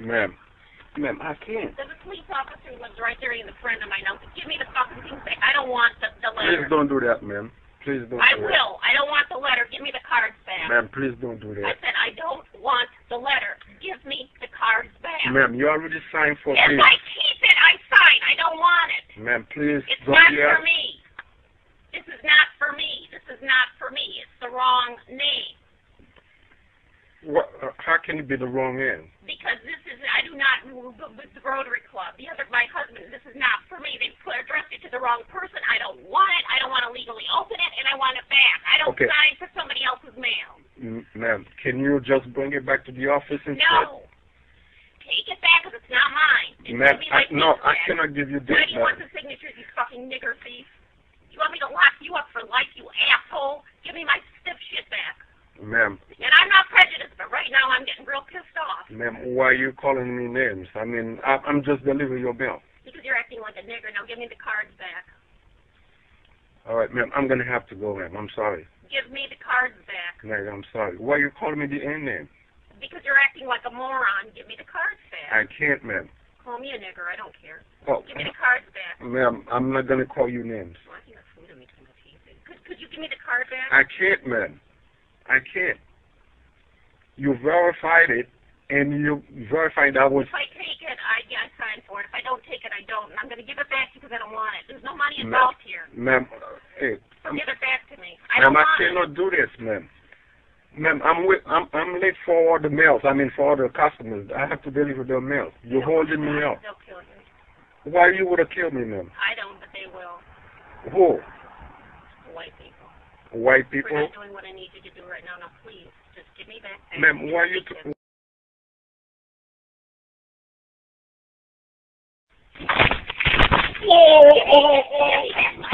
Ma'am. Ma'am, I can't. There's a police officer who lives right there in the friend of mine. Now, give me the fucking thing back. I don't want the, the Please don't do that, ma'am. Please don't I do that. will. I don't want the letter. Give me the cards back. Ma'am, please don't do I that. said I don't want the letter. Give me the cards back. Ma'am, you already signed for Yes, me. I keep it. I sign. I don't want it. Ma'am, please It's don't not for me. This is not for me. This is not for me. It's the wrong name. What, uh, how can it be the wrong end? Because this is, I do not move with the Rotary Club. The other, my husband, this is not for me. They've put- addressed it to the wrong person. I don't want it. I don't want to legally open it, and I want it back. I don't Okay. sign for somebody else's mail. Ma'am, can you just bring it back to the office instead? No. Take it back because it's not mine. And Ma'am, I, no, I cannot give you Why this. do you want the signatures, you fucking nigger thief? You want me to lock you up for life, you asshole? Give me my stiff shit back. Ma'am, And I'm not prejudiced, but right now I'm getting real pissed off ma'am, why are you calling me names? I mean, I, I'm just delivering your mail. because you're acting like a nigger. Now give me the cards back. All right, ma'am, I'm gonna have to go, ma'am. I'm sorry. Give me the cards back. Ma'am, I'm sorry. Why are you calling me the end name? Because you're acting like a moron. Give me the cards back. I can't, ma'am. Call me a nigger. I don't care. Oh, Give me the cards back. ma'am, I'm not gonna call you names. Well, I think that's food in between my teeth. Could, could you give me the card back? I can't, ma'am. I can't. You verified it, and you verified that was. If I take it, I, yeah, I sign for it. If I don't take it, I don't. And I'm going to give it back because I don't want it. There's no money involved here. Ma'am, hey, So give it back to me. I don't ma'am, I want it. cannot do this, ma'am. Ma'am, I'm with, I'm, I'm late for all the mails. I mean, for all the customers. I have to deliver their mails. You're holding me up. They'll kill you. Why you would have killed me, ma'am? I don't, but they will. Who? White people. White people? not doing what I need you to do right now. Now, please, just give me back. Ma'am, why you?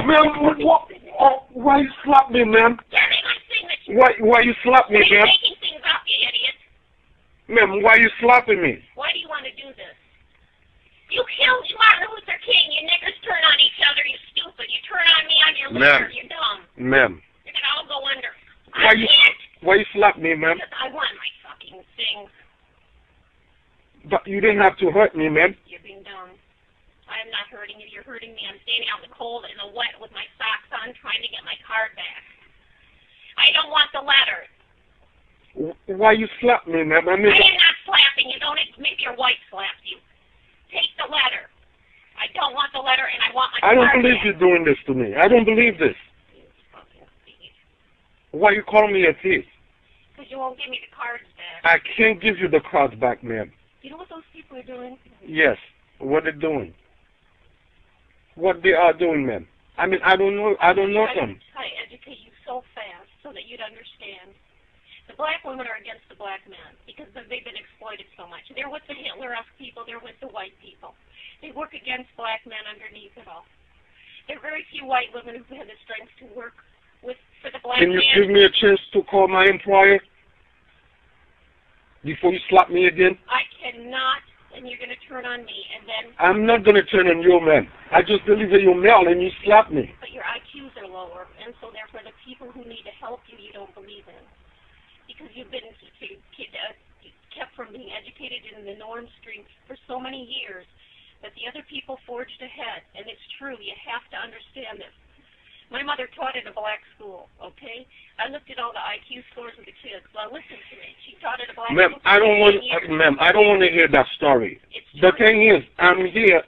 Ma'am, what, oh, why you slap me, ma'am? Give me my signature. Why, why you slap me, Quit ma'am? things up, you idiot. Ma'am, why you slapping me? Why do you want to do this? You killed Martin Luther King. You niggers turn on each other. You stupid. You turn on me. I'm your leader. You're dumb. Ma'am, You're gonna all go under. Why I you- can't. why you slap me, ma'am? Because I want my fucking things. But you didn't have to hurt me, ma'am. You're being dumb. I am not hurting you. You're hurting me. I'm standing out in the cold and the wet with my socks on trying to get my card back. I don't want the letter. Why you slap me, ma'am? I mean, I am not slapping you. Don't maybe your wife slapped you. Take the letter. I don't want the letter and I want my I don't believe back. you're doing this to me. I don't believe this. Why you calling me a thief? Because you won't give me the cards back. I can't give you the cards back, ma'am. You know what those people are doing? Yes. What are they doing? What they are doing, ma'am? I mean, I don't know. I don't know I them. to educate you so fast so that you'd understand. The black women are against the black men because they've been exploited so much. They're with the Hitler-esque people. They're with the white people. They work against black men underneath it all. There are very few white women who've the strength to work with for the black Can you man. give me a chance to call my employer before you slap me again? I cannot, and you're going to turn on me, and then, I'm not gonna turn on you, ma'am. I just deliver your mail and you slap me. but your IQs are lower, and so therefore the people who need to help you, you don't believe in, because you've been kept from being educated in the norm stream for so many years that the other people forged ahead, and it's true. You have to understand this. My mother taught in a black school, okay? I looked at all the IQ scores of the kids. Well, listen to me. She taught at a black Ma'am, school for I don't want, 15 ma'am, I don't want to hear that story. It's The true. thing is, I'm here